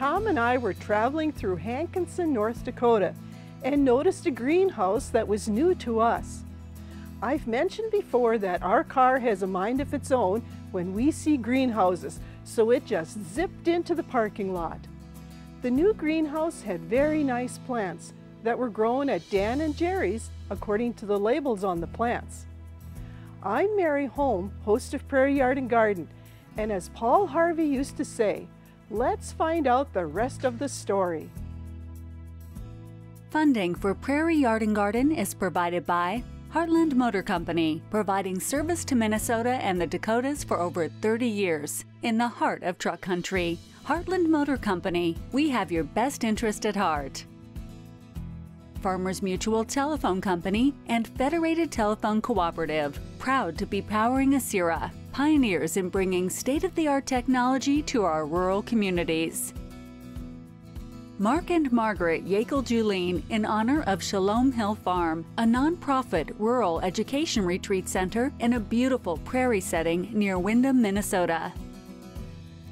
Tom and I were traveling through Hankinson, North Dakota, and noticed a greenhouse that was new to us. I've mentioned before that our car has a mind of its own when we see greenhouses, so it just zipped into the parking lot. The new greenhouse had very nice plants that were grown at Dan and Jerry's according to the labels on the plants. I'm Mary Holm, host of Prairie Yard and Garden, and as Paul Harvey used to say, let's find out the rest of the story. Funding for Prairie Yard and Garden is provided by Heartland Motor Company, providing service to Minnesota and the Dakotas for over 30 years in the heart of truck country. Heartland Motor Company, we have your best interest at heart. Farmers Mutual Telephone Company and Federated Telephone Cooperative, proud to be powering ACIRA, pioneers in bringing state of the art technology to our rural communities. Mark and Margaret Yakel Julien in honor of Shalom Hill Farm, a nonprofit rural education retreat center in a beautiful prairie setting near Windom, Minnesota.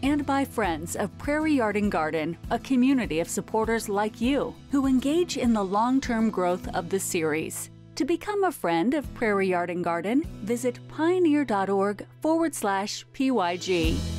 And by friends of Prairie Yard and Garden, a community of supporters like you who engage in the long term growth of the series. To become a friend of Prairie Yard and Garden, visit pioneer.org forward slash PYG.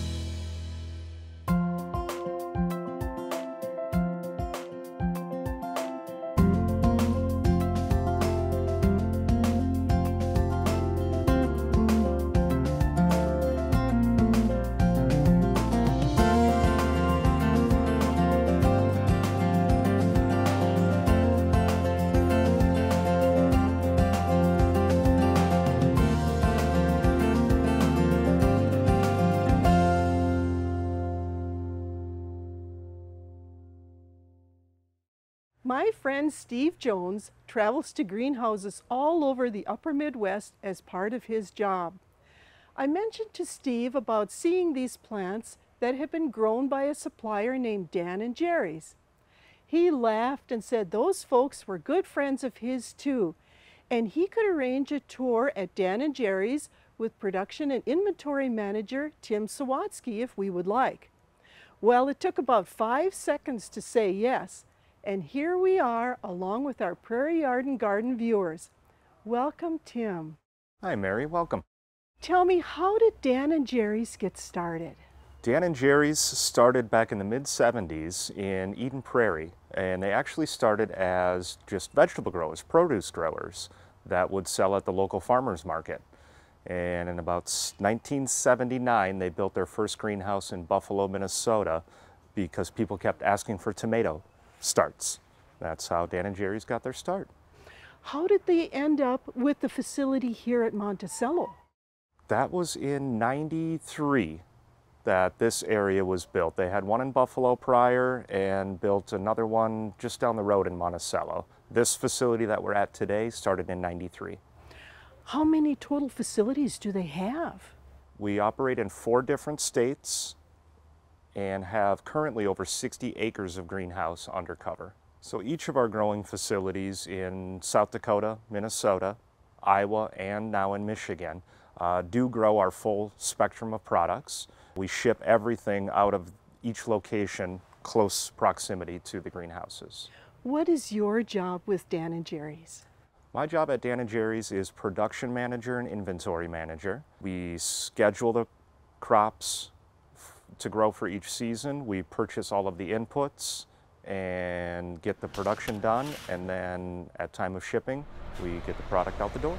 Friend Steve Jones travels to greenhouses all over the upper Midwest as part of his job. I mentioned to Steve about seeing these plants that had been grown by a supplier named Dan and Jerry's. He laughed and said those folks were good friends of his too, and he could arrange a tour at Dan and Jerry's with production and inventory manager Tim Sawatsky if we would like. Well, it took about five seconds to say yes, and here we are along with our Prairie Yard and Garden viewers. Welcome, Tim. Hi, Mary. Welcome. Tell me, how did Dan and Jerry's get started? Dan and Jerry's started back in the mid 70s in Eden Prairie, and they actually started as just vegetable growers, produce growers that would sell at the local farmers market. And in about 1979, they built their first greenhouse in Buffalo, Minnesota, because people kept asking for tomato starts. That's how Dan and Jerry's got their start. How did they end up with the facility here at Monticello? That was in 93 that this area was built. They had one in Buffalo prior and built another one just down the road in Monticello. This facility that we're at today started in 93. How many total facilities do they have? We operate in four different states and have currently over 60 acres of greenhouse undercover. So each of our growing facilities in South Dakota, Minnesota, Iowa, and now in Michigan uh, do grow our full spectrum of products. We ship everything out of each location close proximity to the greenhouses. What is your job with Dan and Jerry's? My job at Dan and Jerry's is production manager and inventory manager. We schedule the crops to grow for each season. We purchase all of the inputs and get the production done and then at time of shipping we get the product out the door.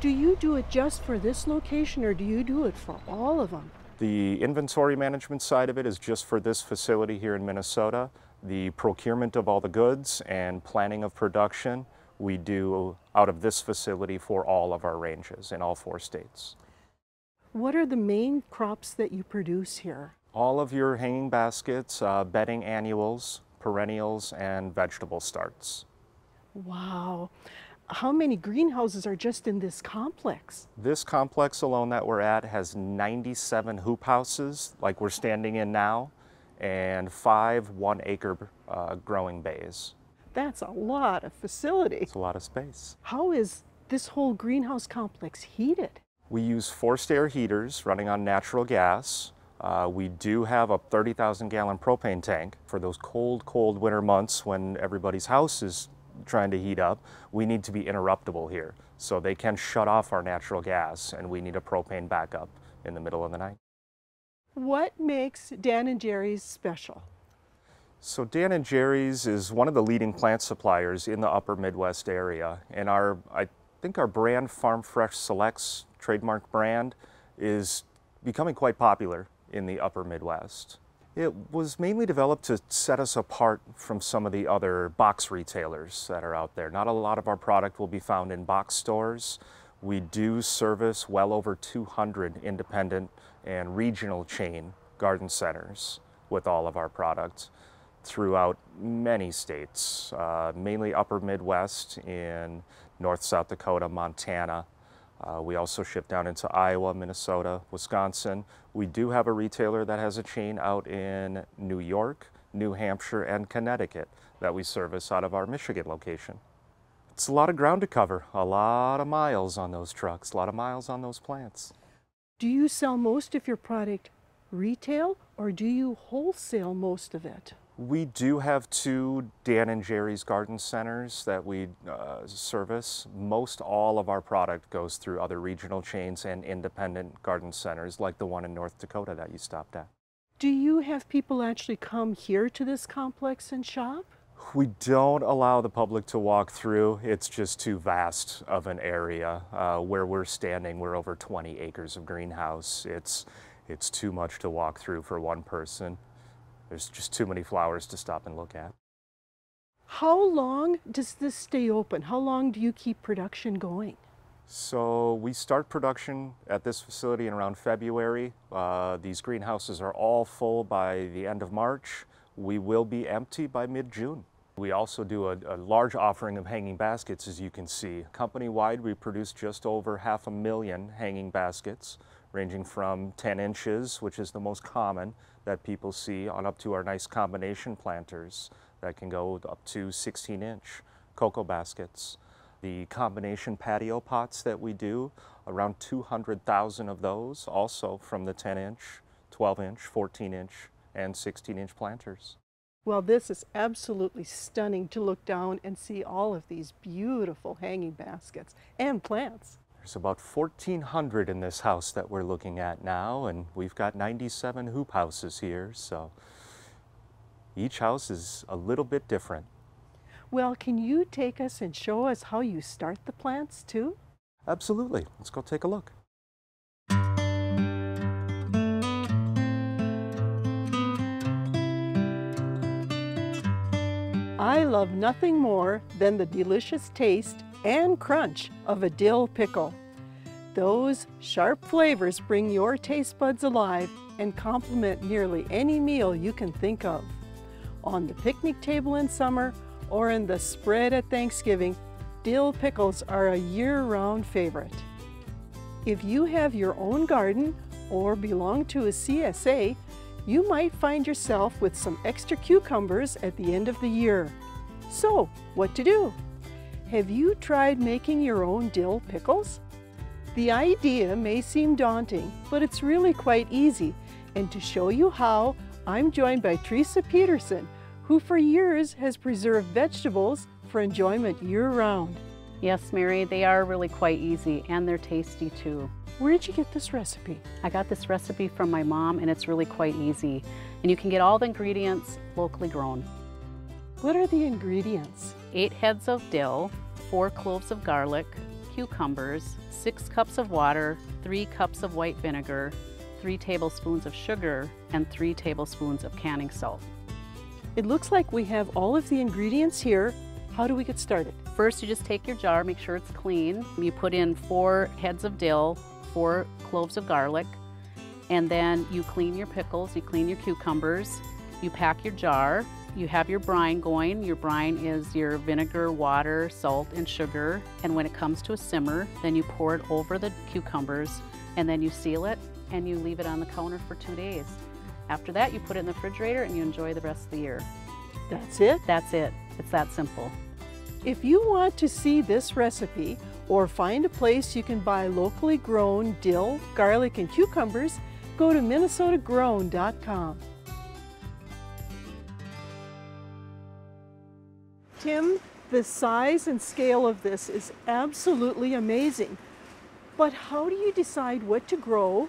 Do you do it just for this location or do you do it for all of them? The inventory management side of it is just for this facility here in Minnesota. The procurement of all the goods and planning of production we do out of this facility for all of our ranges in all four states. What are the main crops that you produce here? All of your hanging baskets, uh, bedding annuals, perennials, and vegetable starts. Wow. How many greenhouses are just in this complex? This complex alone that we're at has 97 hoop houses, like we're standing in now, and five one acre uh, growing bays. That's a lot of facility. It's a lot of space. How is this whole greenhouse complex heated? We use forced air heaters running on natural gas. Uh, we do have a 30,000 gallon propane tank for those cold, cold winter months when everybody's house is trying to heat up. We need to be interruptible here. So they can shut off our natural gas and we need a propane backup in the middle of the night. What makes Dan and Jerry's special? So Dan and Jerry's is one of the leading plant suppliers in the upper Midwest area. And our, I think our brand Farm Fresh Selects trademark brand is becoming quite popular in the upper Midwest. It was mainly developed to set us apart from some of the other box retailers that are out there. Not a lot of our product will be found in box stores. We do service well over 200 independent and regional chain garden centers with all of our products throughout many states, uh, mainly upper Midwest in North South Dakota, Montana, uh, we also ship down into Iowa, Minnesota, Wisconsin. We do have a retailer that has a chain out in New York, New Hampshire, and Connecticut that we service out of our Michigan location. It's a lot of ground to cover, a lot of miles on those trucks, a lot of miles on those plants. Do you sell most of your product retail or do you wholesale most of it? We do have two Dan and Jerry's garden centers that we uh, service. Most all of our product goes through other regional chains and independent garden centers like the one in North Dakota that you stopped at. Do you have people actually come here to this complex and shop? We don't allow the public to walk through. It's just too vast of an area. Uh, where we're standing, we're over 20 acres of greenhouse. It's, it's too much to walk through for one person. There's just too many flowers to stop and look at. How long does this stay open? How long do you keep production going? So we start production at this facility in around February. Uh, these greenhouses are all full by the end of March. We will be empty by mid-June. We also do a, a, large offering of hanging baskets, as you can see. Company-wide, we produce just over half a million hanging baskets, ranging from 10 inches, which is the most common, that people see on up to our nice combination planters that can go up to 16 inch cocoa baskets. The combination patio pots that we do, around 200,000 of those also from the 10 inch, 12 inch, 14 inch, and 16 inch planters. Well, this is absolutely stunning to look down and see all of these beautiful hanging baskets and plants. There's about 1,400 in this house that we're looking at now, and we've got 97 hoop houses here, so each house is a little bit different. Well, can you take us and show us how you start the plants too? Absolutely. Let's go take a look. I love nothing more than the delicious taste and crunch of a dill pickle. Those sharp flavors bring your taste buds alive and complement nearly any meal you can think of. On the picnic table in summer or in the spread at Thanksgiving, dill pickles are a year-round favorite. If you have your own garden or belong to a CSA, you might find yourself with some extra cucumbers at the end of the year. So, what to do? Have you tried making your own dill pickles? The idea may seem daunting, but it's really quite easy. And to show you how, I'm joined by Teresa Peterson, who for years has preserved vegetables for enjoyment year-round. Yes, Mary, they are really quite easy and they're tasty too. Where did you get this recipe? I got this recipe from my mom and it's really quite easy. And you can get all the ingredients locally grown. What are the ingredients? Eight heads of dill, four cloves of garlic, cucumbers, six cups of water, three cups of white vinegar, three tablespoons of sugar, and three tablespoons of canning salt. It looks like we have all of the ingredients here. How do we get started? First, you just take your jar, make sure it's clean. You put in four heads of dill, four cloves of garlic, and then you clean your pickles, you clean your cucumbers, you pack your jar, you have your brine going. Your brine is your vinegar, water, salt, and sugar. And when it comes to a simmer, then you pour it over the cucumbers and then you seal it and you leave it on the counter for two days. After that, you put it in the refrigerator and you enjoy the rest of the year. That's it? That's it. It's that simple. If you want to see this recipe or find a place you can buy locally grown dill, garlic, and cucumbers, go to minnesotagrown.com. Tim, the size and scale of this is absolutely amazing. But how do you decide what to grow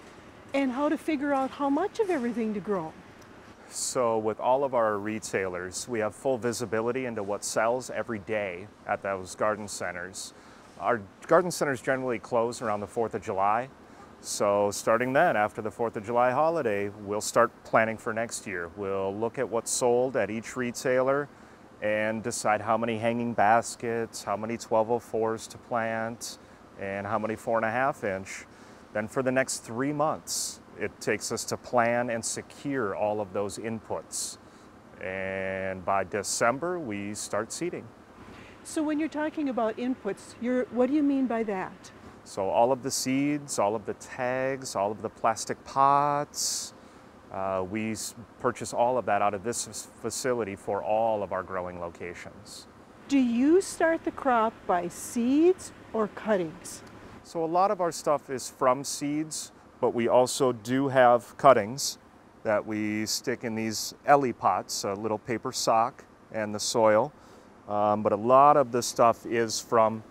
and how to figure out how much of everything to grow? So with all of our retailers, we have full visibility into what sells every day at those garden centers. Our garden centers generally close around the 4th of July. So starting then, after the 4th of July holiday, we'll start planning for next year. We'll look at what's sold at each retailer and decide how many hanging baskets, how many 1204s to plant, and how many four and a half inch. Then for the next three months, it takes us to plan and secure all of those inputs. And by December, we start seeding. So when you're talking about inputs, you're, what do you mean by that? So all of the seeds, all of the tags, all of the plastic pots, uh, we purchase all of that out of this facility for all of our growing locations. Do you start the crop by seeds or cuttings? So a lot of our stuff is from seeds, but we also do have cuttings that we stick in these Ellepots, a little paper sock and the soil. Um, but a lot of the stuff is from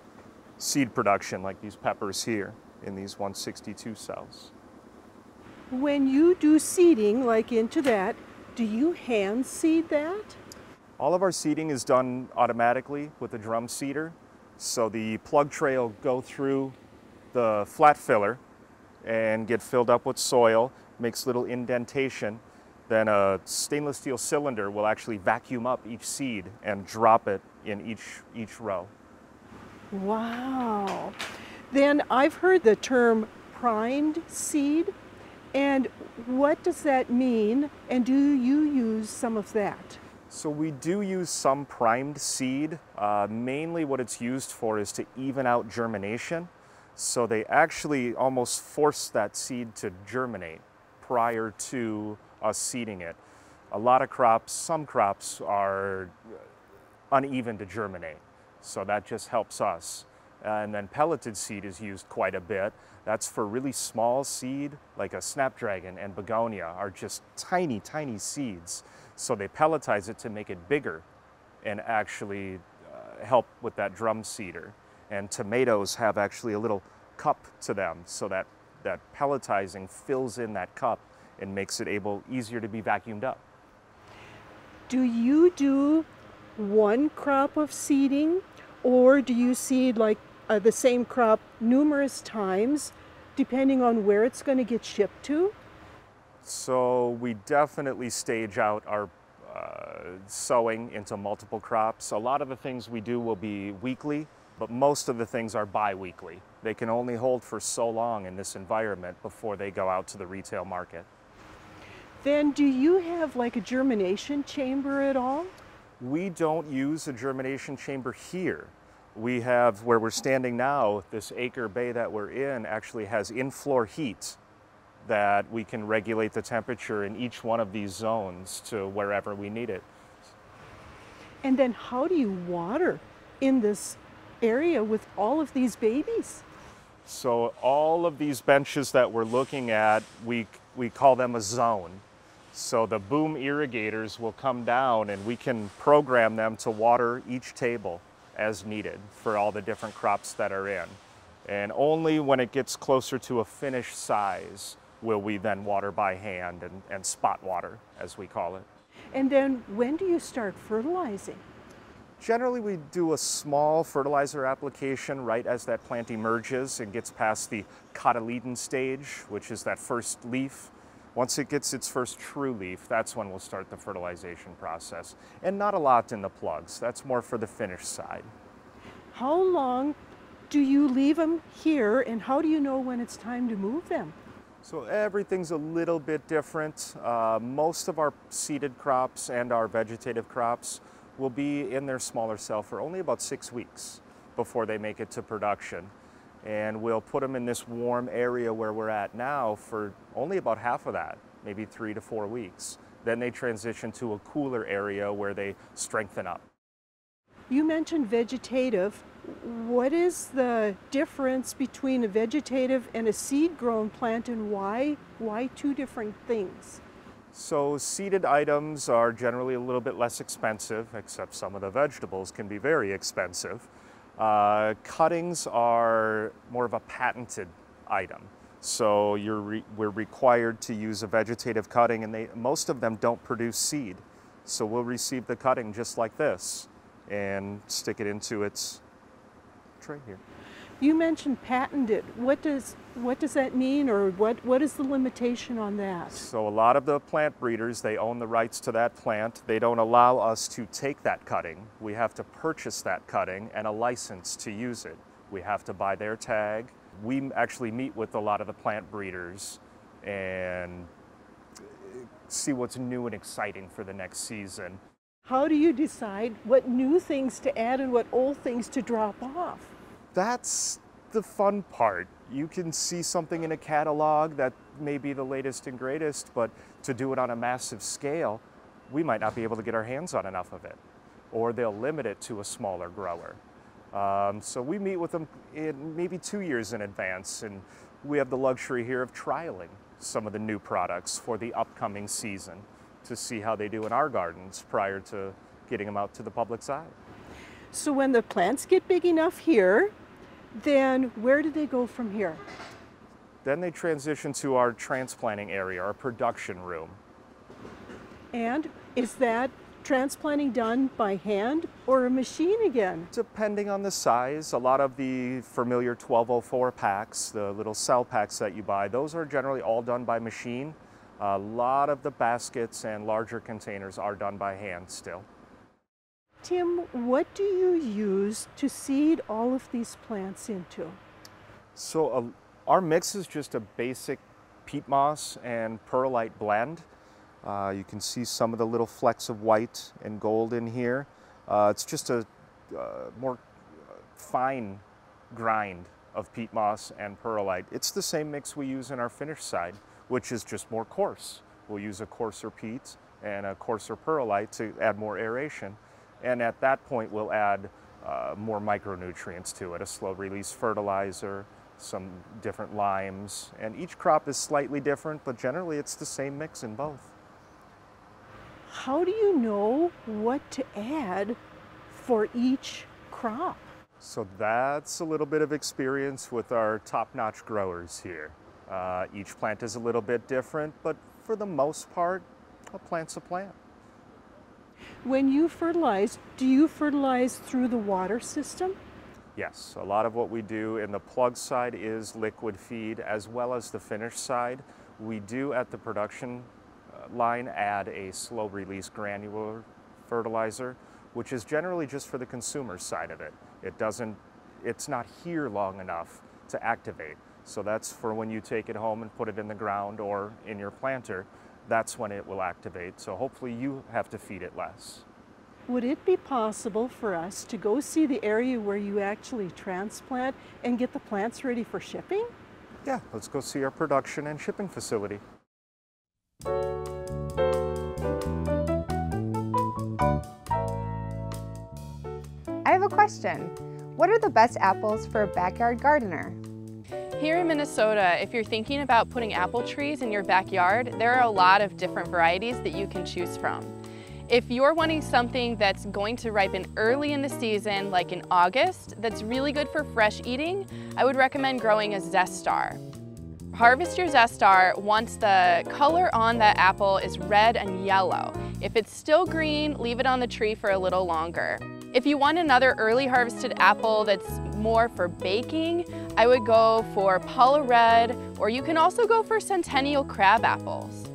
seed production, like these peppers here in these 162 cells. When you do seeding, like into that, do you hand seed that? All of our seeding is done automatically with a drum seeder. So the plug tray will go through the flat filler and get filled up with soil, makes little indentation. Then a stainless steel cylinder will actually vacuum up each seed and drop it in each, each row. Wow. Then I've heard the term primed seed. And what does that mean? And do you use some of that? So we do use some primed seed. Uh, mainly what it's used for is to even out germination. So they actually almost force that seed to germinate prior to us seeding it. A lot of crops, some crops are uneven to germinate. So that just helps us. And then pelleted seed is used quite a bit. That's for really small seed, like a snapdragon and begonia are just tiny, tiny seeds. So they pelletize it to make it bigger and actually uh, help with that drum seeder. And tomatoes have actually a little cup to them so that that pelletizing fills in that cup and makes it able easier to be vacuumed up. Do you do one crop of seeding or do you seed like uh, the same crop numerous times depending on where it's going to get shipped to? So we definitely stage out our uh, sowing into multiple crops. A lot of the things we do will be weekly, but most of the things are bi-weekly. They can only hold for so long in this environment before they go out to the retail market. Then do you have like a germination chamber at all? We don't use a germination chamber here we have where we're standing now, this acre bay that we're in actually has in-floor heat that we can regulate the temperature in each one of these zones to wherever we need it. And then how do you water in this area with all of these babies? So all of these benches that we're looking at, we, we call them a zone. So the boom irrigators will come down and we can program them to water each table as needed for all the different crops that are in. And only when it gets closer to a finished size will we then water by hand and, and spot water, as we call it. And then when do you start fertilizing? Generally, we do a small fertilizer application right as that plant emerges and gets past the cotyledon stage, which is that first leaf. Once it gets its first true leaf, that's when we'll start the fertilization process. And not a lot in the plugs, that's more for the finished side. How long do you leave them here and how do you know when it's time to move them? So everything's a little bit different. Uh, most of our seeded crops and our vegetative crops will be in their smaller cell for only about six weeks before they make it to production and we'll put them in this warm area where we're at now for only about half of that, maybe three to four weeks. Then they transition to a cooler area where they strengthen up. You mentioned vegetative. what is the difference between a vegetative and a seed grown plant and why, why two different things? So seeded items are generally a little bit less expensive, except some of the vegetables can be very expensive. Uh, cuttings are more of a patented item. So re we're required to use a vegetative cutting and they, most of them don't produce seed. So we'll receive the cutting just like this and stick it into its tray here. You mentioned patented. What does what does that mean, or what what is the limitation on that? So a lot of the plant breeders they own the rights to that plant. They don't allow us to take that cutting. We have to purchase that cutting and a license to use it. We have to buy their tag. We actually meet with a lot of the plant breeders and see what's new and exciting for the next season. How do you decide what new things to add and what old things to drop off? That's the fun part. You can see something in a catalog that may be the latest and greatest, but to do it on a massive scale, we might not be able to get our hands on enough of it, or they'll limit it to a smaller grower. Um, so we meet with them maybe two years in advance, and we have the luxury here of trialing some of the new products for the upcoming season to see how they do in our gardens prior to getting them out to the public's eye. So when the plants get big enough here, then where do they go from here? Then they transition to our transplanting area, our production room. And is that transplanting done by hand or a machine again? Depending on the size, a lot of the familiar 1204 packs, the little cell packs that you buy, those are generally all done by machine. A lot of the baskets and larger containers are done by hand still. Tim, what do you use to seed all of these plants into? So uh, our mix is just a basic peat moss and perlite blend. Uh, you can see some of the little flecks of white and gold in here. Uh, it's just a uh, more uh, fine grind of peat moss and perlite. It's the same mix we use in our finished side, which is just more coarse. We'll use a coarser peat and a coarser perlite to add more aeration. And at that point, we'll add uh, more micronutrients to it, a slow release fertilizer, some different limes. And each crop is slightly different, but generally it's the same mix in both. How do you know what to add for each crop? So that's a little bit of experience with our top-notch growers here. Uh, each plant is a little bit different, but for the most part, a plant's a plant. When you fertilize, do you fertilize through the water system? Yes, a lot of what we do in the plug side is liquid feed as well as the finish side. We do at the production uh, line add a slow release granular fertilizer, which is generally just for the consumer side of it. It doesn't, it's not here long enough to activate. So that's for when you take it home and put it in the ground or in your planter that's when it will activate. So hopefully you have to feed it less. Would it be possible for us to go see the area where you actually transplant and get the plants ready for shipping? Yeah, let's go see our production and shipping facility. I have a question. What are the best apples for a backyard gardener? Here in Minnesota, if you're thinking about putting apple trees in your backyard, there are a lot of different varieties that you can choose from. If you're wanting something that's going to ripen early in the season, like in August, that's really good for fresh eating, I would recommend growing a Zestar. Harvest your Zestar once the color on that apple is red and yellow. If it's still green, leave it on the tree for a little longer. If you want another early harvested apple that's more for baking, I would go for Paula Red, or you can also go for Centennial crab apples.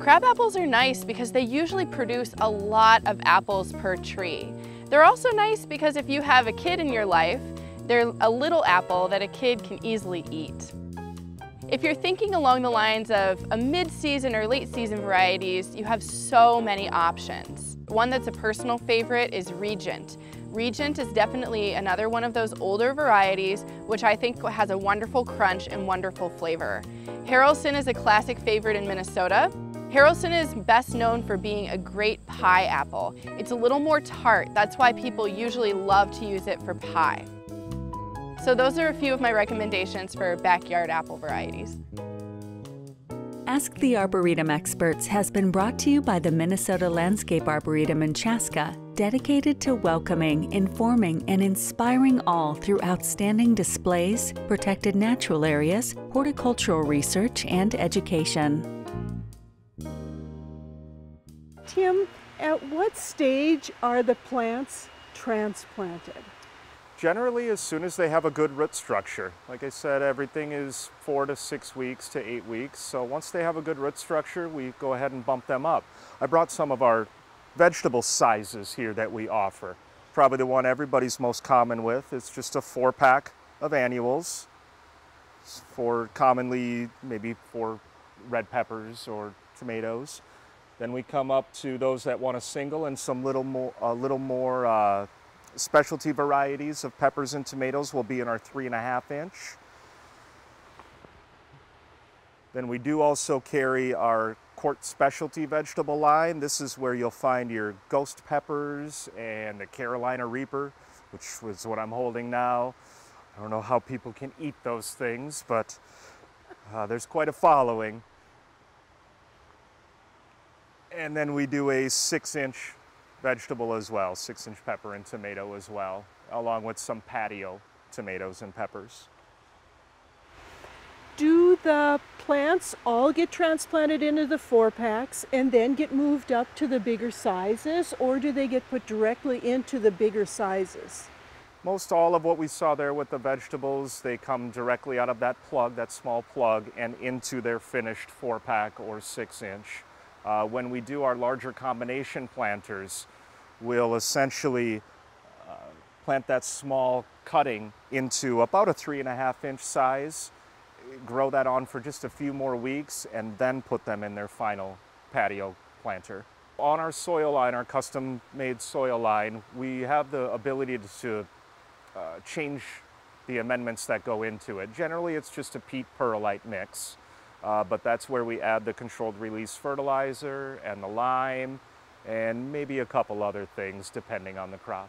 Crab apples are nice because they usually produce a lot of apples per tree. They're also nice because if you have a kid in your life, they're a little apple that a kid can easily eat. If you're thinking along the lines of a mid-season or late-season varieties, you have so many options. One that's a personal favorite is Regent. Regent is definitely another one of those older varieties, which I think has a wonderful crunch and wonderful flavor. Haralson is a classic favorite in Minnesota. Haralson is best known for being a great pie apple. It's a little more tart, that's why people usually love to use it for pie. So those are a few of my recommendations for backyard apple varieties. Ask the Arboretum Experts has been brought to you by the Minnesota Landscape Arboretum in Chaska, dedicated to welcoming, informing, and inspiring all through outstanding displays, protected natural areas, horticultural research, and education. Tim, at what stage are the plants transplanted? Generally, as soon as they have a good root structure. Like I said, everything is four to six weeks to eight weeks. So once they have a good root structure, we go ahead and bump them up. I brought some of our vegetable sizes here that we offer. Probably the one everybody's most common with. It's just a four pack of annuals for commonly maybe for red peppers or tomatoes. Then we come up to those that want a single and some little more, a little more uh, specialty varieties of peppers and tomatoes will be in our three and a half inch. Then we do also carry our Quart specialty vegetable line. This is where you'll find your ghost peppers and the Carolina Reaper, which is what I'm holding now. I don't know how people can eat those things, but uh, there's quite a following. And then we do a six inch vegetable as well, six inch pepper and tomato as well, along with some patio tomatoes and peppers. Do the plants all get transplanted into the four packs and then get moved up to the bigger sizes, or do they get put directly into the bigger sizes? Most all of what we saw there with the vegetables, they come directly out of that plug, that small plug, and into their finished four pack or six inch. Uh, when we do our larger combination planters, we'll essentially uh, plant that small cutting into about a three and a half inch size, grow that on for just a few more weeks, and then put them in their final patio planter. On our soil line, our custom made soil line, we have the ability to uh, change the amendments that go into it. Generally, it's just a peat perlite mix. Uh, but that's where we add the controlled release fertilizer and the lime and maybe a couple other things depending on the crop.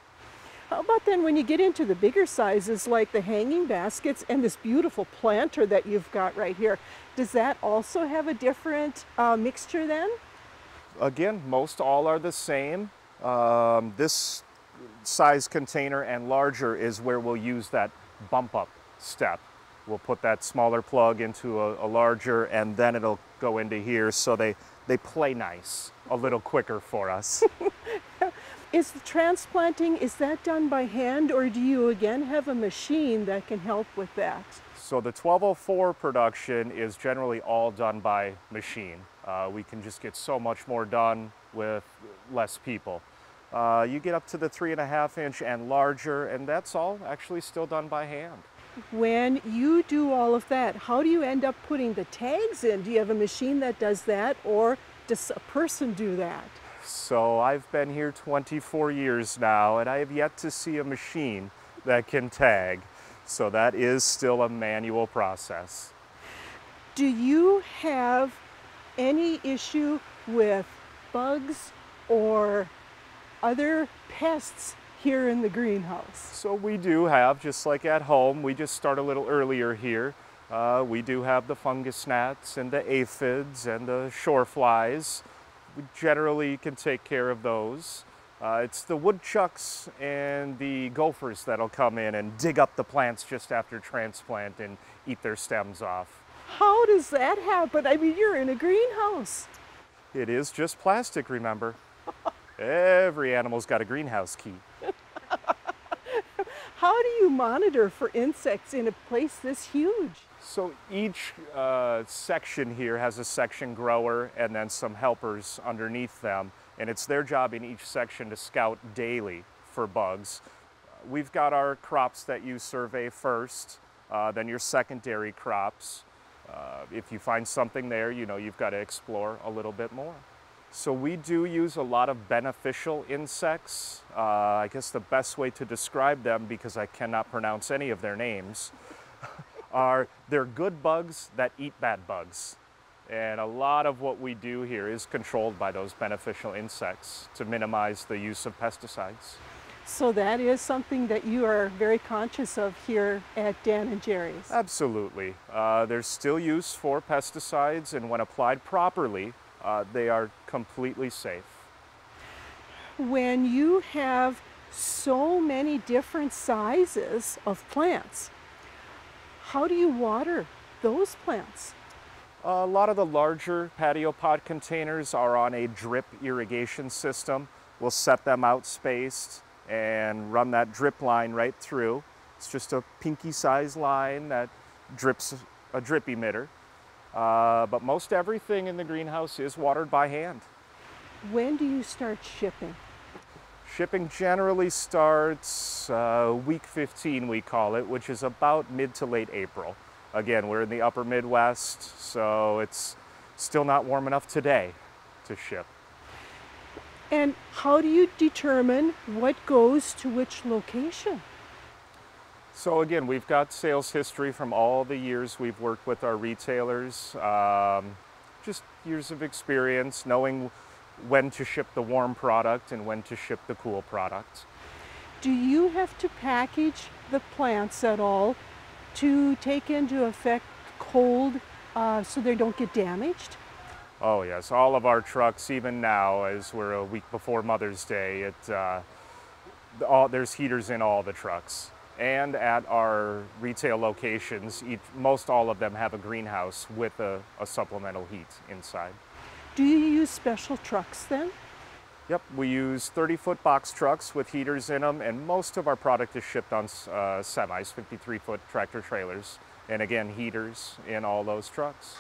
How about then when you get into the bigger sizes like the hanging baskets and this beautiful planter that you've got right here, does that also have a different uh, mixture then? Again, most all are the same. Um, this size container and larger is where we'll use that bump up step. We'll put that smaller plug into a, a, larger and then it'll go into here so they, they play nice a little quicker for us. is the transplanting, is that done by hand or do you again have a machine that can help with that? So the 1204 production is generally all done by machine. Uh, we can just get so much more done with less people. Uh, you get up to the three and a half inch and larger and that's all actually still done by hand. When you do all of that, how do you end up putting the tags in? Do you have a machine that does that or does a person do that? So I've been here 24 years now and I have yet to see a machine that can tag. So that is still a manual process. Do you have any issue with bugs or other pests here in the greenhouse? So we do have, just like at home, we just start a little earlier here. Uh, we do have the fungus gnats and the aphids and the shore flies. We generally can take care of those. Uh, it's the woodchucks and the gophers that'll come in and dig up the plants just after transplant and eat their stems off. How does that happen? I mean, you're in a greenhouse. It is just plastic, remember? Every animal's got a greenhouse key. How do you monitor for insects in a place this huge? So each uh, section here has a section grower and then some helpers underneath them. And it's their job in each section to scout daily for bugs. We've got our crops that you survey first, uh, then your secondary crops. Uh, if you find something there, you know, you've got to explore a little bit more. So we do use a lot of beneficial insects. Uh, I guess the best way to describe them, because I cannot pronounce any of their names, are they're good bugs that eat bad bugs. And a lot of what we do here is controlled by those beneficial insects to minimize the use of pesticides. So that is something that you are very conscious of here at Dan and Jerry's. Absolutely. Uh, there's still use for pesticides, and when applied properly, uh, they are completely safe. When you have so many different sizes of plants, how do you water those plants? A lot of the larger patio pod containers are on a drip irrigation system. We'll set them out spaced and run that drip line right through. It's just a pinky size line that drips a drip emitter. Uh, but most everything in the greenhouse is watered by hand. When do you start shipping? Shipping generally starts uh, week 15, we call it, which is about mid to late April. Again, we're in the upper Midwest, so it's still not warm enough today to ship. And how do you determine what goes to which location? So again, we've got sales history from all the years we've worked with our retailers. Um, just years of experience, knowing when to ship the warm product and when to ship the cool product. Do you have to package the plants at all to take into effect cold uh, so they don't get damaged? Oh yes, all of our trucks, even now, as we're a week before Mother's Day, it, uh, all, there's heaters in all the trucks. And at our retail locations, each, most all of them have a greenhouse with a, a supplemental heat inside. Do you use special trucks then? Yep, we use 30 foot box trucks with heaters in them, and most of our product is shipped on uh, semis, 53 foot tractor trailers, and again, heaters in all those trucks.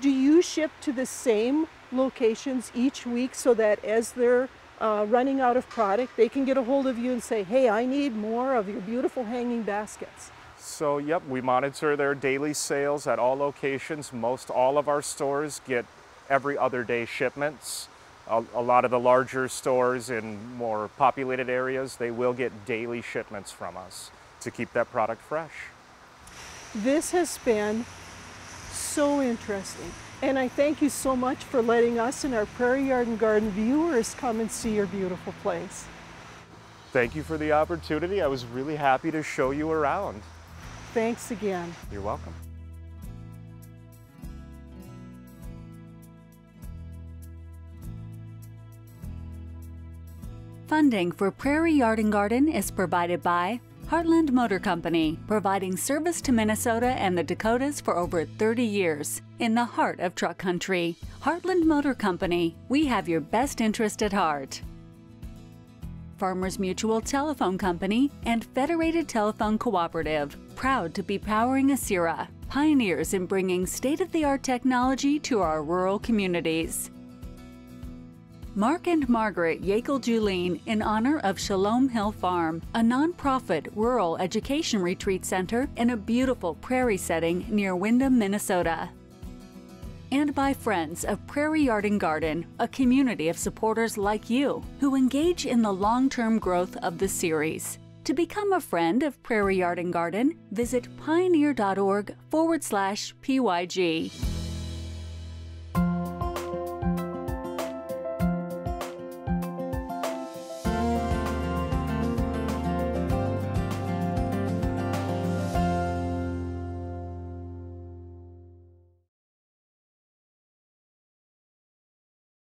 Do you ship to the same locations each week so that as they're uh, running out of product, they can get a hold of you and say, hey, I need more of your beautiful hanging baskets? So, yep, we monitor their daily sales at all locations. Most all of our stores get every other day shipments. A, a, lot of the larger stores in more populated areas, they will get daily shipments from us to keep that product fresh. This has been so interesting. And I thank you so much for letting us and our Prairie Yard and Garden viewers come and see your beautiful place. Thank you for the opportunity. I was really happy to show you around. Thanks again. You're welcome. Funding for Prairie Yard and Garden is provided by Heartland Motor Company, providing service to Minnesota and the Dakotas for over 30 years, in the heart of truck country. Heartland Motor Company, we have your best interest at heart. Farmers Mutual Telephone Company and Federated Telephone Cooperative, proud to be powering ACIRA, pioneers in bringing state of the art technology to our rural communities. Mark and Margaret Yakel Julien in honor of Shalom Hill Farm, a nonprofit rural education retreat center in a beautiful prairie setting near Windom, Minnesota. And by friends of Prairie Yard and Garden, a community of supporters like you who engage in the long term growth of the series. To become a friend of Prairie Yard and Garden, visit pioneer.org forward slash PYG.